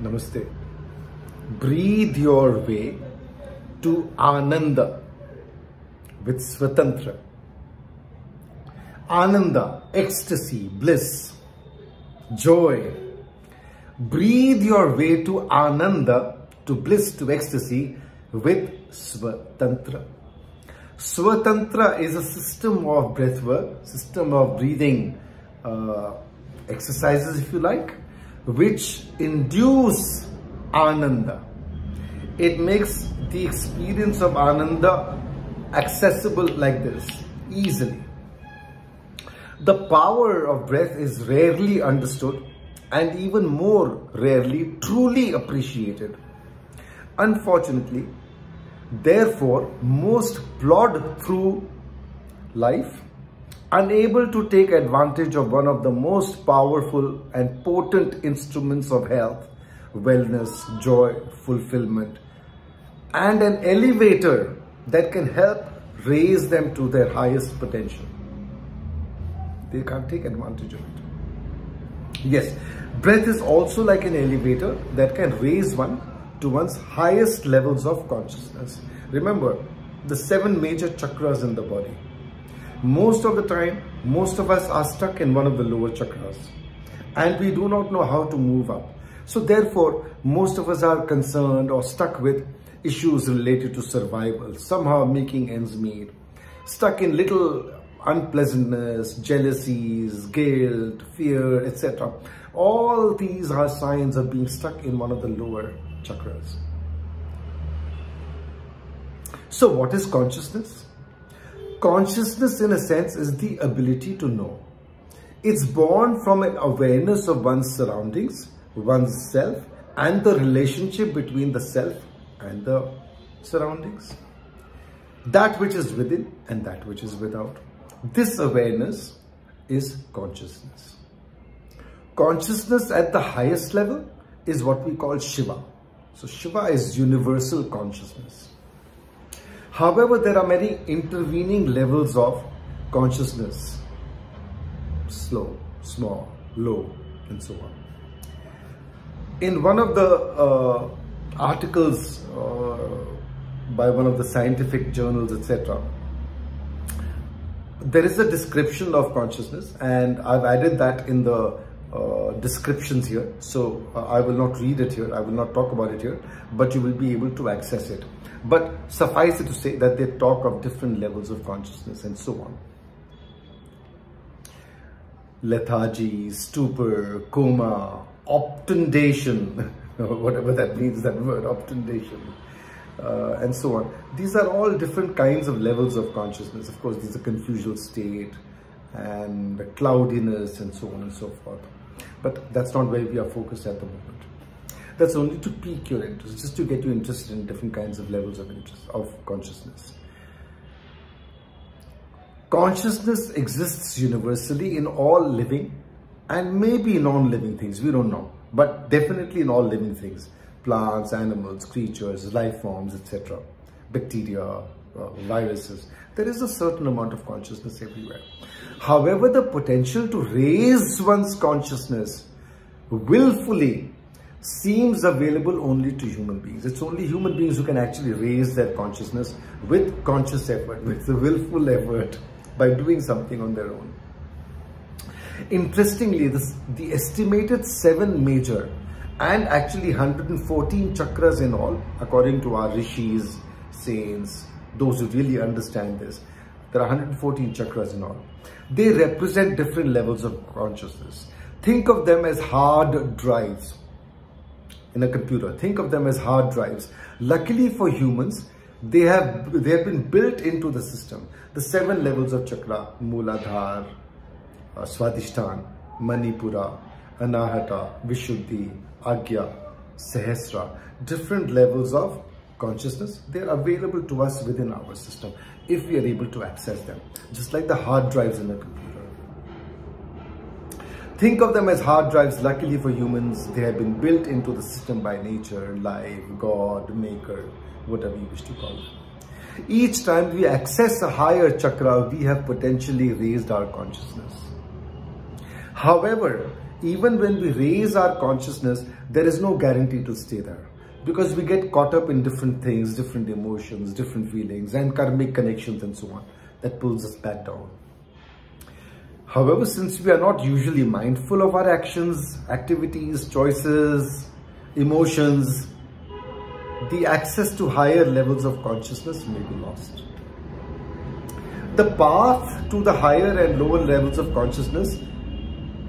Namaste. Breathe your way to Ananda with Swatantra. Ananda, ecstasy, bliss, joy. Breathe your way to Ananda, to bliss, to ecstasy with Swatantra. Swatantra is a system of breath work, system of breathing uh, exercises, if you like, which induce Ananda. It makes the experience of Ananda accessible like this, easily. The power of breath is rarely understood and even more rarely truly appreciated. Unfortunately, therefore, most plod through life unable to take advantage of one of the most powerful and potent instruments of health, wellness, joy, fulfillment, and an elevator that can help raise them to their highest potential. They can't take advantage of it. Yes, breath is also like an elevator that can raise one to one's highest levels of consciousness. Remember, the seven major chakras in the body. Most of the time, most of us are stuck in one of the lower chakras and we do not know how to move up. So therefore, most of us are concerned or stuck with issues related to survival, somehow making ends meet, stuck in little unpleasantness, jealousies, guilt, fear, etc. All these are signs of being stuck in one of the lower chakras. So what is consciousness? Consciousness in a sense is the ability to know. It's born from an awareness of one's surroundings, one's self and the relationship between the self and the surroundings. That which is within and that which is without. This awareness is consciousness. Consciousness at the highest level is what we call Shiva. So Shiva is universal consciousness. However, there are many intervening levels of consciousness. Slow, small, low, and so on. In one of the uh, articles uh, by one of the scientific journals, etc., there is a description of consciousness and I've added that in the uh, descriptions here. So uh, I will not read it here. I will not talk about it here, but you will be able to access it. But suffice it to say that they talk of different levels of consciousness and so on. Lethargy, stupor, coma, obtundation, whatever that means, that word, obtundation, uh, and so on. These are all different kinds of levels of consciousness. Of course, there's a confusional state and cloudiness and so on and so forth. But that's not where we are focused at the moment. That's only to pique your interest, just to get you interested in different kinds of levels of interest, of consciousness. Consciousness exists universally in all living and maybe non-living things, we don't know, but definitely in all living things, plants, animals, creatures, life forms, etc., bacteria, uh, viruses. There is a certain amount of consciousness everywhere. However, the potential to raise one's consciousness willfully seems available only to human beings. It's only human beings who can actually raise their consciousness with conscious effort, with the willful effort by doing something on their own. Interestingly, this, the estimated seven major and actually 114 chakras in all, according to our rishis, saints, those who really understand this, there are 114 chakras in all. They represent different levels of consciousness. Think of them as hard drives in a computer. Think of them as hard drives. Luckily for humans, they have they have been built into the system. The seven levels of chakra, Mooladhara, uh, Swadhisthana, Manipura, Anahata, Vishuddhi, Agya, Sahasra, different levels of consciousness, they're available to us within our system if we are able to access them, just like the hard drives in a computer. Think of them as hard drives. Luckily for humans, they have been built into the system by nature, life, God, maker, whatever you wish to call it. Each time we access a higher chakra, we have potentially raised our consciousness. However, even when we raise our consciousness, there is no guarantee to stay there because we get caught up in different things, different emotions, different feelings and karmic connections and so on that pulls us back down. However, since we are not usually mindful of our actions, activities, choices, emotions, the access to higher levels of consciousness may be lost. The path to the higher and lower levels of consciousness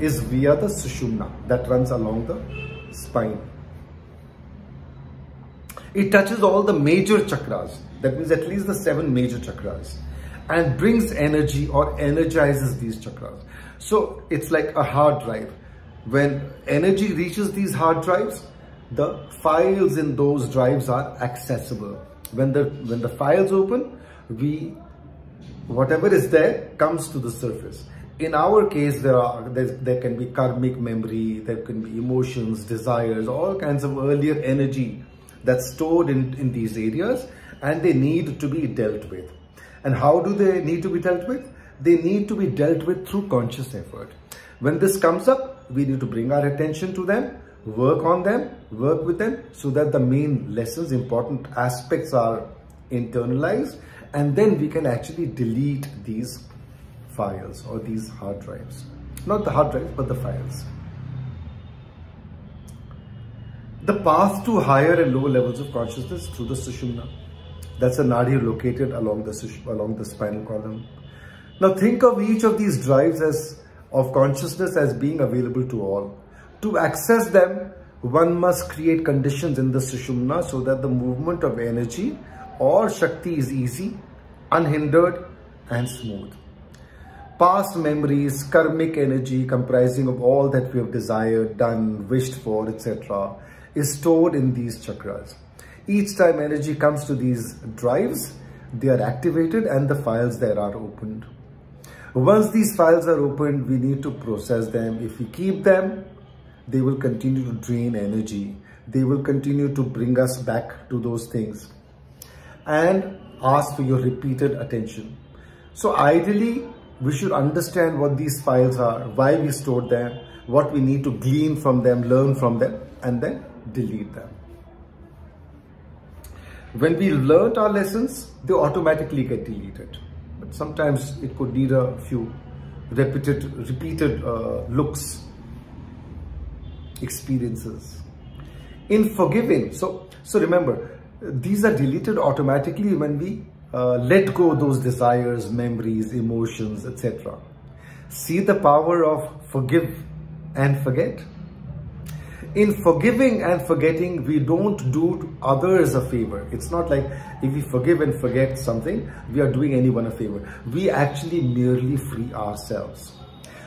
is via the Sushumna that runs along the spine. It touches all the major chakras, that means at least the seven major chakras, and brings energy or energizes these chakras. So it's like a hard drive. When energy reaches these hard drives, the files in those drives are accessible. When the, when the files open, we, whatever is there comes to the surface. In our case, there are there can be karmic memory, there can be emotions, desires, all kinds of earlier energy that's stored in, in these areas and they need to be dealt with. And how do they need to be dealt with? They need to be dealt with through conscious effort. When this comes up, we need to bring our attention to them work on them, work with them so that the main lessons, important aspects are internalized and then we can actually delete these files or these hard drives. Not the hard drives, but the files. The path to higher and lower levels of consciousness through the Sushumna. That's a nadi located along the, along the spinal column. Now think of each of these drives as of consciousness as being available to all. To access them, one must create conditions in the Sushumna so that the movement of energy or Shakti is easy, unhindered and smooth. Past memories, karmic energy comprising of all that we have desired, done, wished for, etc. is stored in these chakras. Each time energy comes to these drives, they are activated and the files there are opened. Once these files are opened, we need to process them. If we keep them, they will continue to drain energy. They will continue to bring us back to those things and ask for your repeated attention. So ideally, we should understand what these files are, why we stored them, what we need to glean from them, learn from them, and then delete them. When we learned our lessons, they automatically get deleted. But sometimes it could need a few repeated, repeated uh, looks experiences. In forgiving, so, so remember, these are deleted automatically when we uh, let go those desires, memories, emotions, etc. See the power of forgive and forget. In forgiving and forgetting, we don't do others a favor. It's not like if we forgive and forget something, we are doing anyone a favor. We actually merely free ourselves.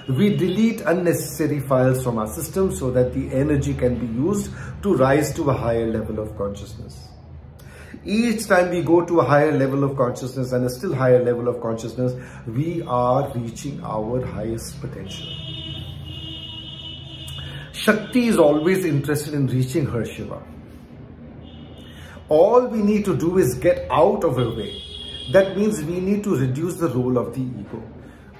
We delete unnecessary files from our system so that the energy can be used to rise to a higher level of consciousness. Each time we go to a higher level of consciousness and a still higher level of consciousness, we are reaching our highest potential. Shakti is always interested in reaching her Shiva. All we need to do is get out of her way. That means we need to reduce the role of the ego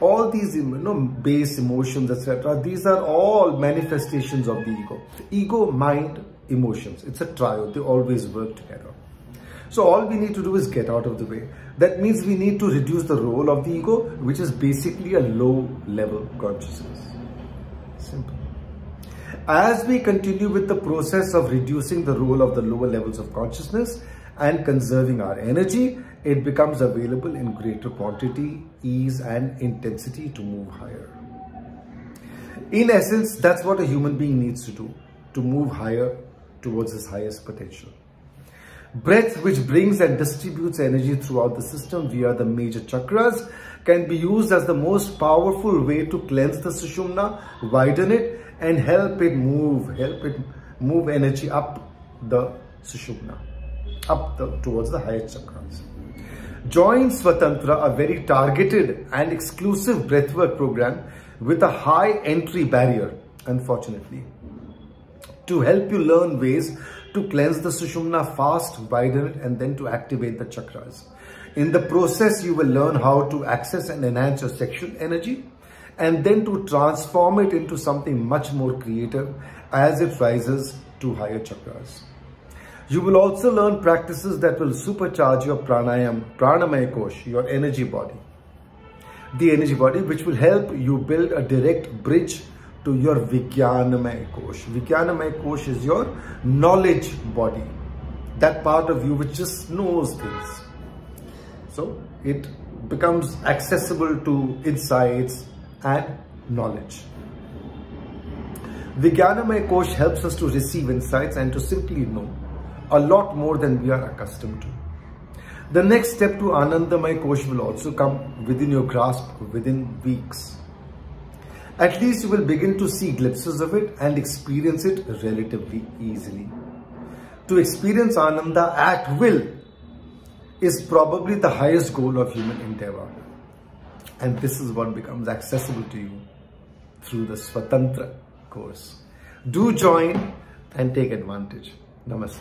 all these you know, base emotions, etc. These are all manifestations of the ego. Ego, mind, emotions. It's a trio. They always work together. So all we need to do is get out of the way. That means we need to reduce the role of the ego, which is basically a low level consciousness. Simple. As we continue with the process of reducing the role of the lower levels of consciousness and conserving our energy, it becomes available in greater quantity, ease and intensity to move higher. In essence, that's what a human being needs to do, to move higher towards his highest potential. Breath, which brings and distributes energy throughout the system via the major chakras, can be used as the most powerful way to cleanse the Sushumna, widen it, and help it move, help it move energy up the Sushumna, up the, towards the highest chakras. Join Swatantra, a very targeted and exclusive breathwork program with a high entry barrier, unfortunately, to help you learn ways to cleanse the Sushumna fast, widen it, and then to activate the chakras. In the process, you will learn how to access and enhance your sexual energy and then to transform it into something much more creative as it rises to higher chakras. You will also learn practices that will supercharge your pranayam, pranamaya kosh, your energy body. The energy body which will help you build a direct bridge to your Vijnanamaya Kosh. Vijnanamaya Kosh is your knowledge body. That part of you which just knows things. So it becomes accessible to insights and knowledge. Vijnanamaya Kosh helps us to receive insights and to simply know a lot more than we are accustomed to. The next step to Anandamaya Kosh will also come within your grasp within weeks. At least you will begin to see glimpses of it and experience it relatively easily. To experience Ananda at will is probably the highest goal of human endeavor. And this is what becomes accessible to you through the Swatantra course. Do join and take advantage. Namaste.